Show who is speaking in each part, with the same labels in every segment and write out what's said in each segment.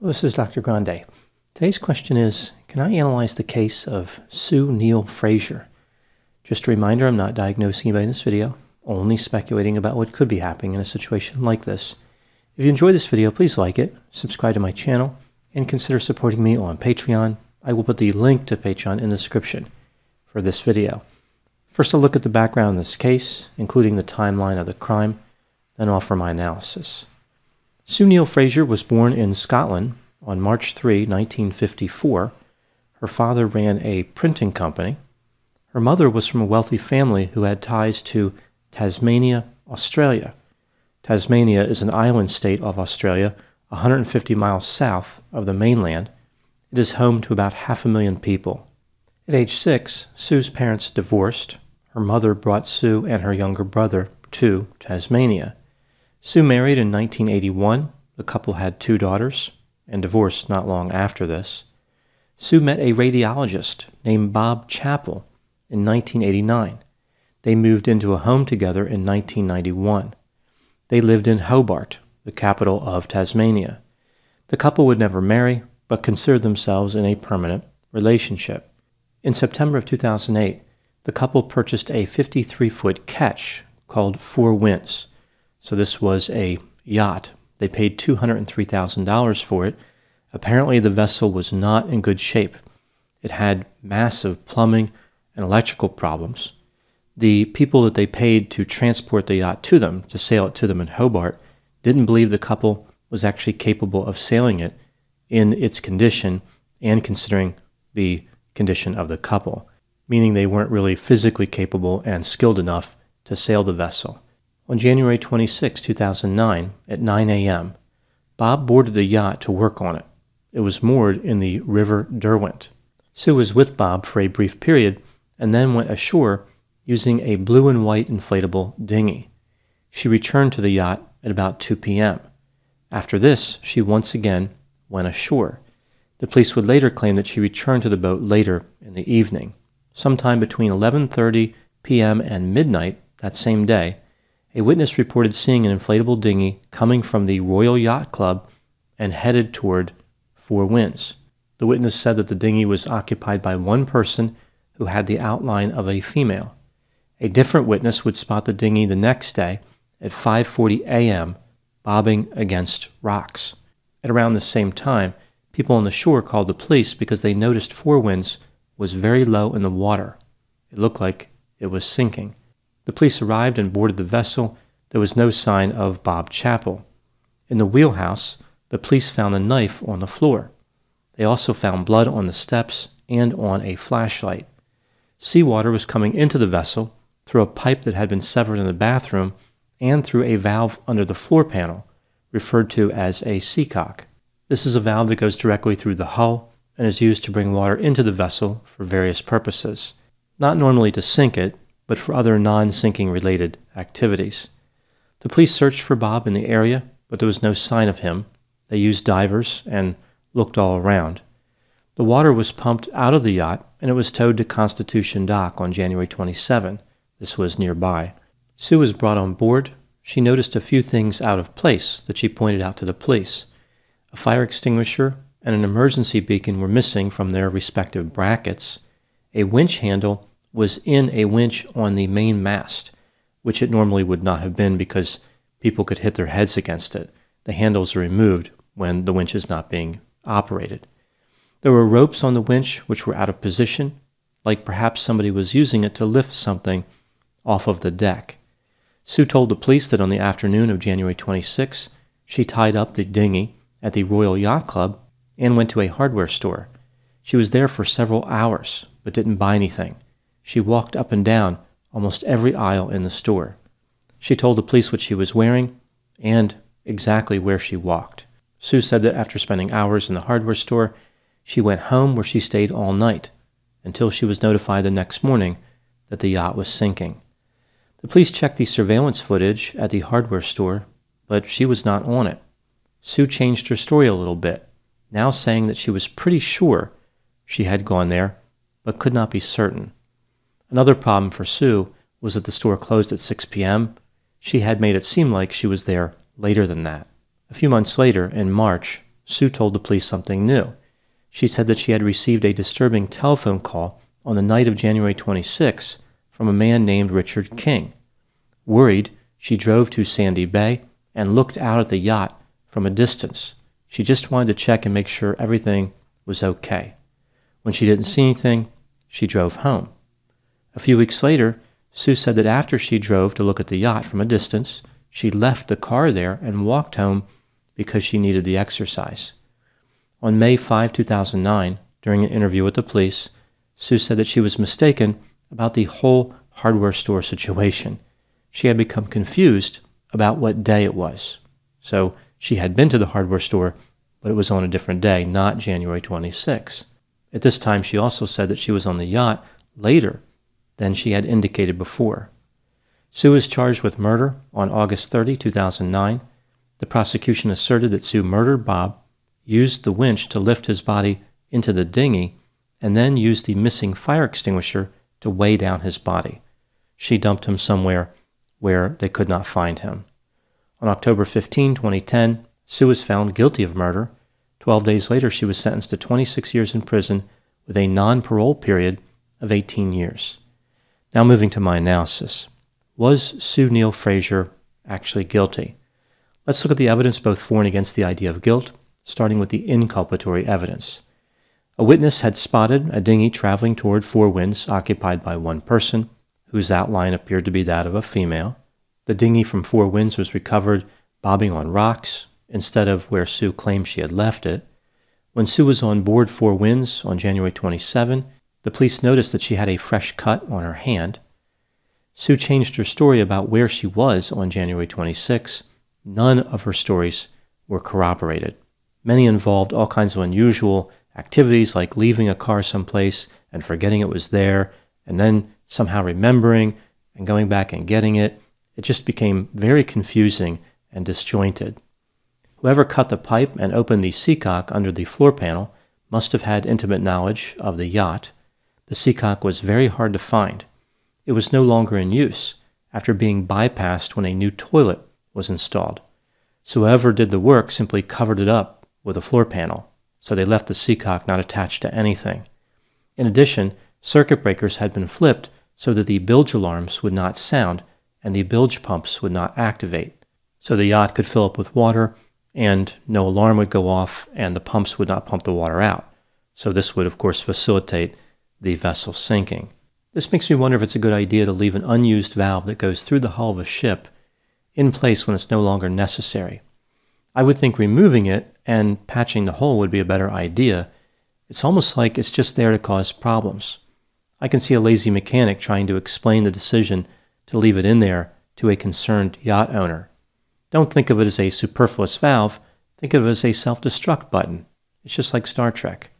Speaker 1: This is Dr. Grande. Today's question is Can I analyze the case of Sue Neill Fraser? Just a reminder I'm not diagnosing anybody in this video, only speculating about what could be happening in a situation like this. If you enjoyed this video, please like it, subscribe to my channel, and consider supporting me on Patreon. I will put the link to Patreon in the description for this video. First, I'll look at the background in this case, including the timeline of the crime, then offer my analysis. Sue Neill Fraser was born in Scotland on March 3, 1954. Her father ran a printing company. Her mother was from a wealthy family who had ties to Tasmania, Australia. Tasmania is an island state of Australia 150 miles south of the mainland. It is home to about half a million people. At age six, Sue's parents divorced. Her mother brought Sue and her younger brother to Tasmania. Sue married in 1981. The couple had two daughters and divorced not long after this. Sue met a radiologist named Bob Chappell in 1989. They moved into a home together in 1991. They lived in Hobart, the capital of Tasmania. The couple would never marry, but considered themselves in a permanent relationship. In September of 2008, the couple purchased a 53 foot ketch called Four Winds. So this was a yacht. They paid $203,000 for it. Apparently, the vessel was not in good shape. It had massive plumbing and electrical problems. The people that they paid to transport the yacht to them, to sail it to them in Hobart, didn't believe the couple was actually capable of sailing it in its condition and considering the condition of the couple, meaning they weren't really physically capable and skilled enough to sail the vessel. On January 26, 2009, at 9 a.m., Bob boarded the yacht to work on it. It was moored in the River Derwent. Sue was with Bob for a brief period and then went ashore using a blue and white inflatable dinghy. She returned to the yacht at about 2 p.m. After this, she once again went ashore. The police would later claim that she returned to the boat later in the evening. Sometime between 11:30 p.m. and midnight that same day, a witness reported seeing an inflatable dinghy coming from the Royal Yacht Club and headed toward Four Winds. The witness said that the dinghy was occupied by one person who had the outline of a female. A different witness would spot the dinghy the next day at 5:40 a.m. bobbing against rocks. At around the same time, people on the shore called the police because they noticed Four Winds was very low in the water. It looked like it was sinking. The police arrived and boarded the vessel. There was no sign of Bob Chappell. In the wheelhouse, the police found a knife on the floor. They also found blood on the steps and on a flashlight. Seawater was coming into the vessel through a pipe that had been severed in the bathroom and through a valve under the floor panel, referred to as a seacock. This is a valve that goes directly through the hull and is used to bring water into the vessel for various purposes. Not normally to sink it, but for other non sinking related activities. The police searched for Bob in the area, but there was no sign of him. They used divers and looked all around. The water was pumped out of the yacht and it was towed to Constitution Dock on January 27. This was nearby. Sue was brought on board. She noticed a few things out of place that she pointed out to the police. A fire extinguisher and an emergency beacon were missing from their respective brackets. A winch handle was in a winch on the main mast, which it normally would not have been because people could hit their heads against it. The handles are removed when the winch is not being operated. There were ropes on the winch which were out of position, like perhaps somebody was using it to lift something off of the deck. Sue told the police that on the afternoon of January 26, she tied up the dinghy at the Royal Yacht Club and went to a hardware store. She was there for several hours, but didn't buy anything. She walked up and down almost every aisle in the store. She told the police what she was wearing and exactly where she walked. Sue said that after spending hours in the hardware store, she went home where she stayed all night until she was notified the next morning that the yacht was sinking. The police checked the surveillance footage at the hardware store, but she was not on it. Sue changed her story a little bit, now saying that she was pretty sure she had gone there, but could not be certain. Another problem for Sue was that the store closed at 6 p.m. She had made it seem like she was there later than that. A few months later, in March, Sue told the police something new. She said that she had received a disturbing telephone call on the night of January 26 from a man named Richard King. Worried, she drove to Sandy Bay and looked out at the yacht from a distance. She just wanted to check and make sure everything was okay. When she didn't see anything, she drove home. A few weeks later, Sue said that after she drove to look at the yacht from a distance, she left the car there and walked home because she needed the exercise. On May 5, 2009, during an interview with the police, Sue said that she was mistaken about the whole hardware store situation. She had become confused about what day it was. So she had been to the hardware store, but it was on a different day, not January 26. At this time, she also said that she was on the yacht later than she had indicated before. Sue was charged with murder on August 30, 2009. The prosecution asserted that Sue murdered Bob, used the winch to lift his body into the dinghy, and then used the missing fire extinguisher to weigh down his body. She dumped him somewhere where they could not find him. On October 15, 2010, Sue was found guilty of murder. Twelve days later, she was sentenced to 26 years in prison with a non parole period of 18 years. Now, moving to my analysis. Was Sue Neill Fraser actually guilty? Let's look at the evidence both for and against the idea of guilt, starting with the inculpatory evidence. A witness had spotted a dinghy traveling toward Four Winds occupied by one person, whose outline appeared to be that of a female. The dinghy from Four Winds was recovered bobbing on rocks instead of where Sue claimed she had left it. When Sue was on board Four Winds on January 27, the police noticed that she had a fresh cut on her hand. Sue changed her story about where she was on January 26. None of her stories were corroborated. Many involved all kinds of unusual activities like leaving a car someplace and forgetting it was there, and then somehow remembering and going back and getting it. It just became very confusing and disjointed. Whoever cut the pipe and opened the seacock under the floor panel must have had intimate knowledge of the yacht the Seacock was very hard to find. It was no longer in use after being bypassed when a new toilet was installed. So whoever did the work simply covered it up with a floor panel, so they left the Seacock not attached to anything. In addition, circuit breakers had been flipped so that the bilge alarms would not sound and the bilge pumps would not activate. So the yacht could fill up with water and no alarm would go off and the pumps would not pump the water out. So this would, of course, facilitate the vessel sinking. This makes me wonder if it's a good idea to leave an unused valve that goes through the hull of a ship in place when it's no longer necessary. I would think removing it and patching the hole would be a better idea. It's almost like it's just there to cause problems. I can see a lazy mechanic trying to explain the decision to leave it in there to a concerned yacht owner. Don't think of it as a superfluous valve, think of it as a self destruct button. It's just like Star Trek.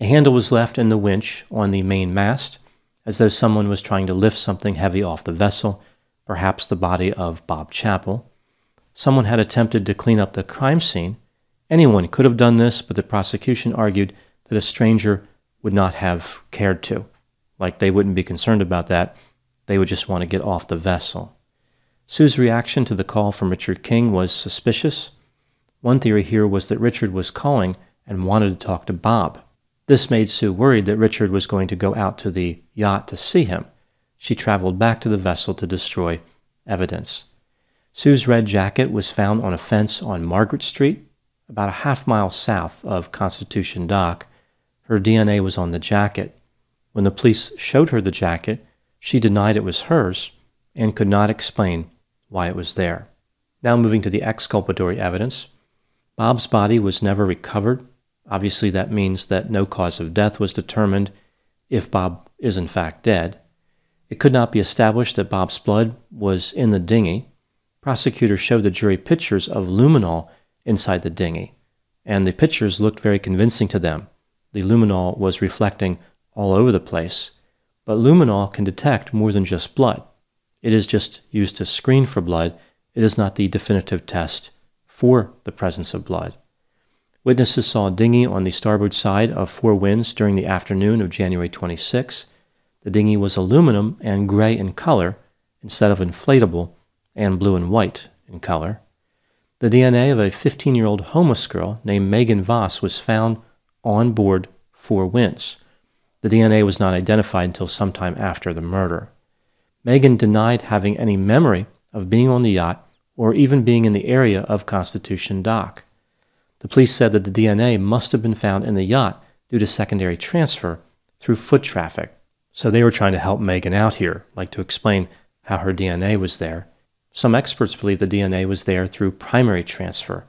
Speaker 1: A handle was left in the winch on the main mast, as though someone was trying to lift something heavy off the vessel, perhaps the body of Bob Chappell. Someone had attempted to clean up the crime scene. Anyone could have done this, but the prosecution argued that a stranger would not have cared to. Like they wouldn't be concerned about that, they would just want to get off the vessel. Sue's reaction to the call from Richard King was suspicious. One theory here was that Richard was calling and wanted to talk to Bob. This made Sue worried that Richard was going to go out to the yacht to see him. She traveled back to the vessel to destroy evidence. Sue's red jacket was found on a fence on Margaret Street, about a half mile south of Constitution Dock. Her DNA was on the jacket. When the police showed her the jacket, she denied it was hers and could not explain why it was there. Now moving to the exculpatory evidence. Bob's body was never recovered Obviously, that means that no cause of death was determined if Bob is in fact dead. It could not be established that Bob's blood was in the dinghy. Prosecutors showed the jury pictures of luminol inside the dinghy, and the pictures looked very convincing to them. The luminol was reflecting all over the place, but luminol can detect more than just blood. It is just used to screen for blood. It is not the definitive test for the presence of blood. Witnesses saw a dinghy on the starboard side of Four Winds during the afternoon of January 26. The dinghy was aluminum and gray in color instead of inflatable and blue and white in color. The DNA of a 15 year old homeless girl named Meaghan Voss was found on board Four Winds. The DNA was not identified until sometime after the murder. Meaghan denied having any memory of being on the yacht or even being in the area of Constitution Dock. The police said that the DNA must have been found in the yacht due to secondary transfer through foot traffic. So they were trying to help Meaghan out here, like to explain how her DNA was there. Some experts believe the DNA was there through primary transfer,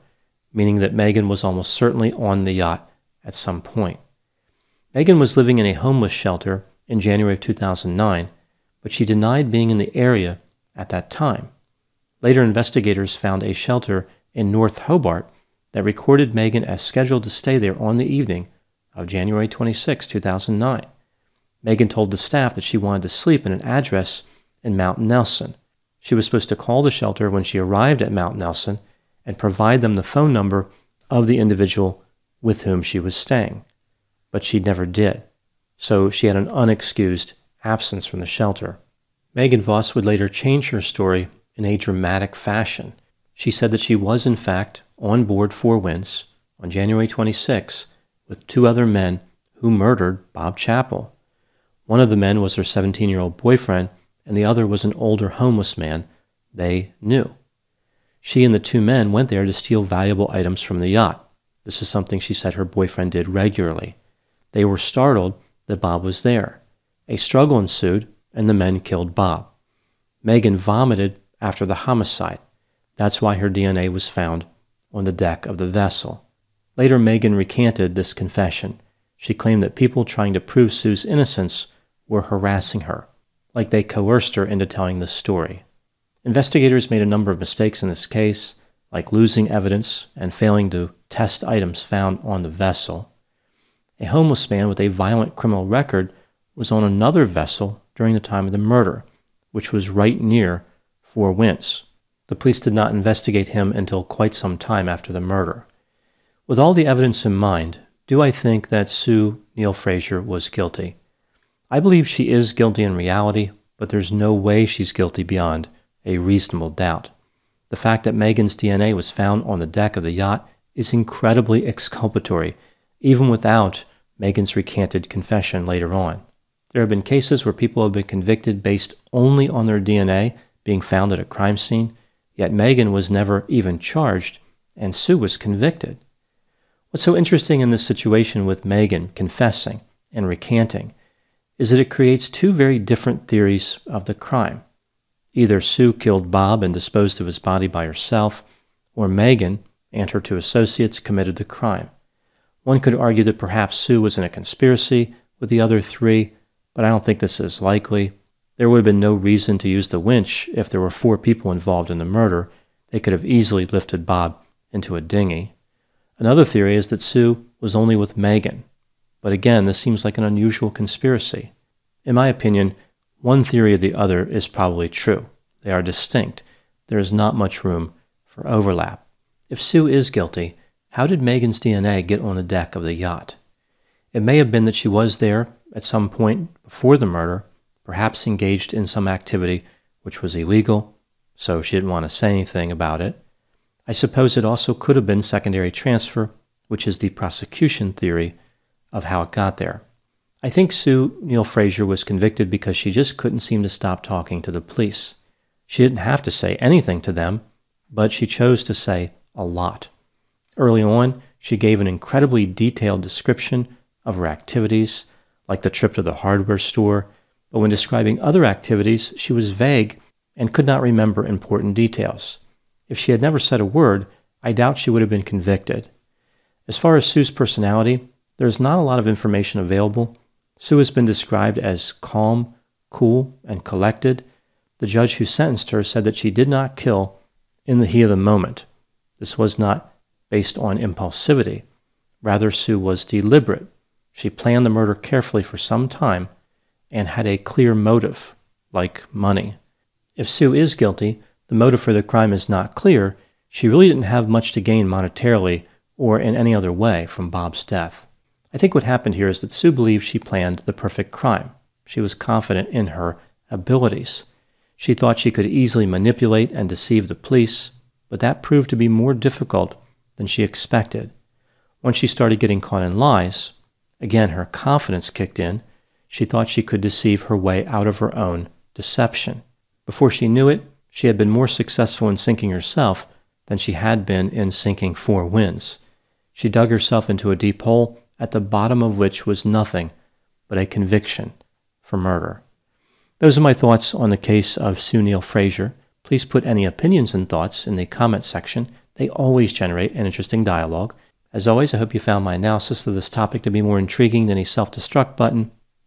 Speaker 1: meaning that Meaghan was almost certainly on the yacht at some point. Meaghan was living in a homeless shelter in January of 2009, but she denied being in the area at that time. Later, investigators found a shelter in North Hobart that recorded Meaghan as scheduled to stay there on the evening of January 26, 2009. Meaghan told the staff that she wanted to sleep in an address in Mount Nelson. She was supposed to call the shelter when she arrived at Mount Nelson and provide them the phone number of the individual with whom she was staying. But she never did, so she had an unexcused absence from the shelter. Meaghan Voss would later change her story in a dramatic fashion. She said that she was, in fact, on board Winds on January 26 with two other men who murdered Bob Chappell. One of the men was her 17 year old boyfriend, and the other was an older homeless man they knew. She and the two men went there to steal valuable items from the yacht. This is something she said her boyfriend did regularly. They were startled that Bob was there. A struggle ensued, and the men killed Bob. Meaghan vomited after the homicide. That's why her DNA was found on the deck of the vessel. Later, Meaghan recanted this confession. She claimed that people trying to prove Sue's innocence were harassing her, like they coerced her into telling the story. Investigators made a number of mistakes in this case, like losing evidence and failing to test items found on the vessel. A homeless man with a violent criminal record was on another vessel during the time of the murder, which was right near Four Winds. The police did not investigate him until quite some time after the murder. With all the evidence in mind, do I think that Sue Neill Fraser was guilty? I believe she is guilty in reality, but there's no way she's guilty beyond a reasonable doubt. The fact that Meaghan's DNA was found on the deck of the yacht is incredibly exculpatory, even without Meaghan's recanted confession later on. There have been cases where people have been convicted based only on their DNA being found at a crime scene, yet Meaghan was never even charged and Sue was convicted. What's so interesting in this situation with Meaghan confessing and recanting is that it creates two very different theories of the crime. Either Sue killed Bob and disposed of his body by herself, or Meaghan and her two associates committed the crime. One could argue that perhaps Sue was in a conspiracy with the other three, but I don't think this is likely. There would have been no reason to use the winch if there were four people involved in the murder. They could have easily lifted Bob into a dinghy. Another theory is that Sue was only with Meaghan, but again, this seems like an unusual conspiracy. In my opinion, one theory or the other is probably true. They are distinct. There is not much room for overlap. If Sue is guilty, how did Meaghan's DNA get on the deck of the yacht? It may have been that she was there at some point before the murder, perhaps engaged in some activity which was illegal, so she didn't want to say anything about it. I suppose it also could have been secondary transfer, which is the prosecution theory of how it got there. I think Sue Neill Fraser was convicted because she just couldn't seem to stop talking to the police. She didn't have to say anything to them, but she chose to say a lot. Early on, she gave an incredibly detailed description of her activities, like the trip to the hardware store, but when describing other activities, she was vague and could not remember important details. If she had never said a word, I doubt she would have been convicted. As far as Sue's personality, there is not a lot of information available. Sue has been described as calm, cool, and collected. The judge who sentenced her said that she did not kill in the heat of the moment. This was not based on impulsivity. Rather, Sue was deliberate. She planned the murder carefully for some time and had a clear motive, like money. If Sue is guilty, the motive for the crime is not clear, she really didn't have much to gain monetarily or in any other way from Bob's death. I think what happened here is that Sue believed she planned the perfect crime. She was confident in her abilities. She thought she could easily manipulate and deceive the police, but that proved to be more difficult than she expected. Once she started getting caught in lies, again her confidence kicked in. She thought she could deceive her way out of her own deception. Before she knew it, she had been more successful in sinking herself than she had been in sinking four winds. She dug herself into a deep hole, at the bottom of which was nothing but a conviction for murder. Those are my thoughts on the case of Sue Neill Fraser. Please put any opinions and thoughts in the comment section. They always generate an interesting dialogue. As always, I hope you found my analysis of this topic to be more intriguing than a self destruct button.